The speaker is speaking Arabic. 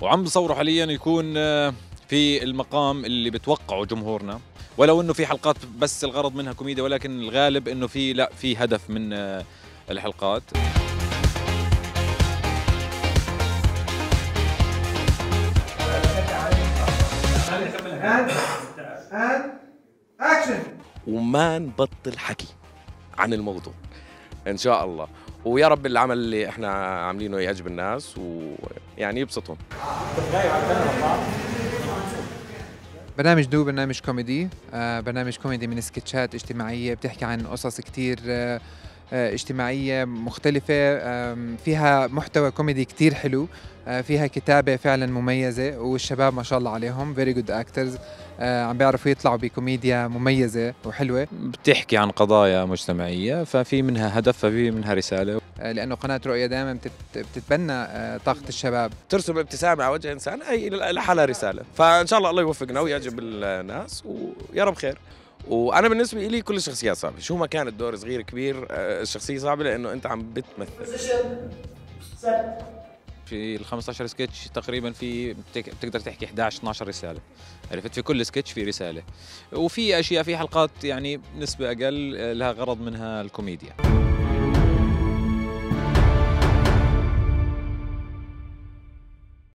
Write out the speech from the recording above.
وعم بصوروا حاليا يكون آه، في المقام اللي بتوقعه جمهورنا. ولو إنه في حلقات بس الغرض منها كوميديا ولكن الغالب إنه في لا في هدف من آه، الحلقات. وما نبطل حكي عن الموضوع إن شاء الله. ويا رب العمل اللي إحنا عاملينه يعجب الناس ويعني يبسطهم. برنامج دو برنامج كوميدي. آه برنامج كوميدي من سكتشات اجتماعية بتحكي عن قصص كتير آه اجتماعية مختلفة آم، فيها محتوى كوميدي كتير حلو آه فيها كتابة فعلا مميزة والشباب ما شاء الله عليهم very good actors آه عم بيعرفوا يطلعوا بكوميديا مميزة وحلوة. بتحكي عن قضايا مجتمعية ففي منها هدف ففي منها رسالة. آه لأنه قناة رؤية دائما بتت- بتتبنى طاقة الشباب. ترسم ابتسامة على وجه إنسان هي لحالها رسالة. فإن شاء الله الله يوفقنا ويعجب الناس ويا رب خير. وأنا بالنسبة لي كل الشخصيات صعبه شو ما كان الدور صغير كبير آه، الشخصيه صعبه لأنه انت عم بتمثل. في ال 15 سكتش تقريبا في بتقدر تحكي 11 12 رسالة. عرفت؟ في كل سكتش في رسالة. وفي أشياء في حلقات يعني نسبة أقل آه، لها غرض منها الكوميديا.